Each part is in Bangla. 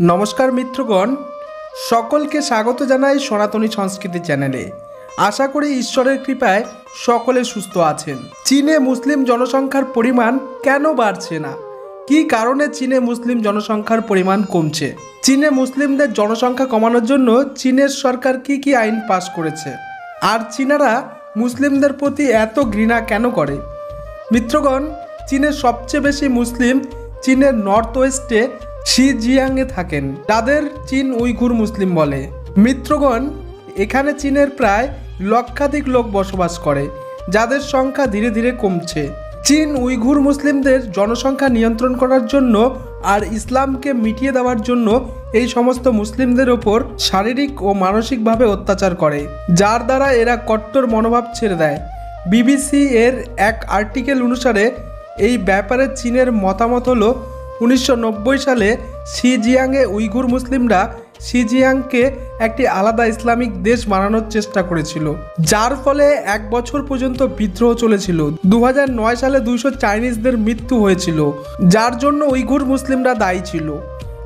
নমস্কার মিত্রগণ, সকলকে স্বাগত জানাই সনাতনী সংস্কৃতি চ্যানেলে। আশা করি ঈশ্বরের কৃপায় সকলে সুস্থ আছেন। চীনে মুসলিম জনসংখ্যার পরিমাণ কেন বাড়ছে না? কী কারণে চীনে মুসলিম জনসংখ্যার পরিমাণ কমছে? চীনে মুসলিমদের জনসংখ্যা কমানোর জন্য চীনের সরকার কি কি আইন পাশ করেছে? আর চীনারা মুসলিমদের প্রতি এত ঘৃণা কেন করে? মিত্রগণ, চীনের সবচেয়ে বেশি মুসলিম চীনের নর্থ ওয়েস্টে শিজিয়াংয়ে থাকেন। তাদের চীন উইঘুর মুসলিম বলে। মিত্রগণ, এখানে চীনের প্রায় লক্ষাধিক লোক বসবাস করে, যাদের সংখ্যা ধীরে ধীরে কমছে। চীন উইঘুর মুসলিমদের জনসংখ্যা নিয়ন্ত্রণ করার জন্য আর ইসলামকে মিটিয়ে দেওয়ার জন্য এই সমস্ত মুসলিমদের ওপর শারীরিক ও মানসিকভাবে অত্যাচার করে, যার দ্বারা এরা কট্টর মনোভাব ছেড়ে দেয়। বিবিসি এর এক আর্টিকেল অনুসারে, এই ব্যাপারে চীনের মতামত হলো উনিশশো নব্বই সালে শিজিয়াংয়ে উইঘুর মুসলিমরা শিজিয়াংকে একটি আলাদা ইসলামিক দেশ বানানোর চেষ্টা করেছিল, যার ফলে এক বছর পর্যন্ত বিদ্রোহ চলেছিল। দু হাজার নয় সালে দুইশো চাইনিজদের মৃত্যু হয়েছিল, যার জন্য উইঘুর মুসলিমরা দায়ী ছিল।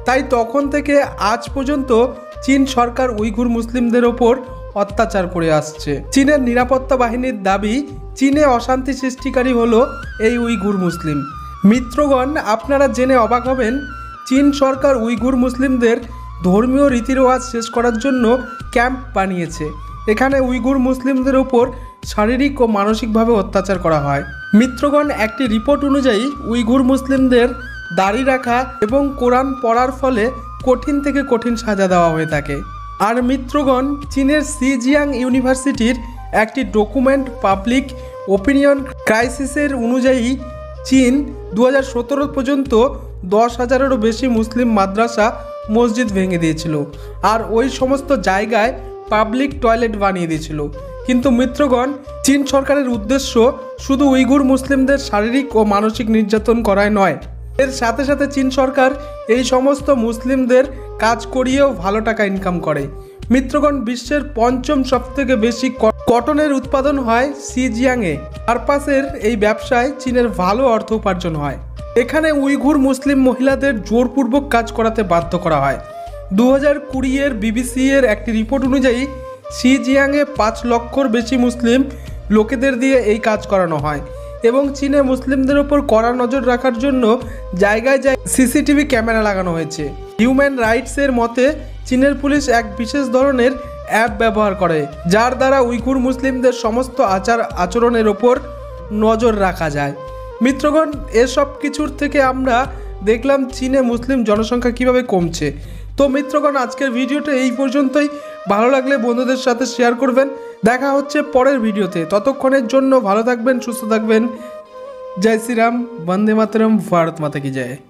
তাই তখন থেকে আজ পর্যন্ত চীন সরকার উইঘুর মুসলিমদের ওপর অত্যাচার করে আসছে। চীনের নিরাপত্তা বাহিনীর দাবি, চীনে অশান্তি সৃষ্টিকারী হলো এই উইঘুর মুসলিম। মিত্রগণ, আপনারা জেনে অবাক হবেন, চীন সরকার উইঘুর মুসলিমদের ধর্মীয় রীতিরেওয়াজ শেষ করার জন্য ক্যাম্প বানিয়েছে। এখানে উইঘুর মুসলিমদের ওপর শারীরিক ও মানসিকভাবে অত্যাচার করা হয়। মিত্রগণ, একটি রিপোর্ট অনুযায়ী, উইঘুর মুসলিমদের দাড়ি রাখা এবং কোরআন পড়ার ফলে কঠিন থেকে কঠিন সাজা দেওয়া হয়ে থাকে। আর মিত্রগণ, চীনের সিজিয়াং ইউনিভার্সিটির একটি ডকুমেন্ট পাবলিক ওপিনিয়ন ক্রাইসিসের অনুযায়ী চীন দু হাজার সতেরো পর্যন্ত দশ হাজারেরও বেশি মুসলিম মাদ্রাসা মসজিদ ভেঙে দিয়েছিল। আর ওই সমস্ত জায়গায় পাবলিক টয়লেট বানিয়ে দিয়েছিল। কিন্তু মিত্রগণ, চীন সরকারের উদ্দেশ্য শুধু উইগুর মুসলিমদের শারীরিক ও মানসিক নির্যাতন করায় নয়। এর সাথে সাথে চীন সরকার এই সমস্ত মুসলিমদের কাজ করিয়েও ভালো টাকা ইনকাম করে। মিত্রগণ, বিশ্বের পঞ্চম সবথেকে বেশি ক- কটনের উৎপাদন হয় সিজিয়াংয়ে। পারপাসের এই ব্যবসায় চীনের ভালো অর্থ উপার্জন হয়। এখানে উইঘুর মুসলিম মহিলাদের জোরপূর্বক কাজ করাতে বাধ্য করা হয়। দু হাজার কুড়ি এর বিবিসি এর একটি রিপোর্ট অনুযায়ী, সিজিয়াংয়ে পাঁচ লক্ষর বেশি মুসলিম লোকেদের দিয়ে এই কাজ করানো হয় এবং চীনে মুসলিমদের ওপর কড়া নজর রাখার জন্য জায়গায় জায়গায় সিসিটিভি ক্যামেরা লাগানো হয়েছে। হিউম্যান রাইটসের মতে, চীনের পুলিশ এক বিশেষ ধরনের অ্যাপ ব্যবহার করে, যার দ্বারা উইঘুর মুসলিমদের সমস্ত আচার আচরণের ওপর নজর রাখা যায়। মিত্রগণ, এসব কিছুর থেকে আমরা দেখলাম চীনে মুসলিম জনসংখ্যা কীভাবে কমছে। তো মিত্রগণ, আজকের ভিডিওটা এই পর্যন্তই। ভালো লাগলে বন্ধুদের সাথে শেয়ার করবেন। দেখা হচ্ছে পরের ভিডিওতে। ততক্ষণের জন্য ভালো থাকবেন, সুস্থ থাকবেন। জয় শ্রীরাম, বন্দে মাতরম, ভারত মাতা কি জয়।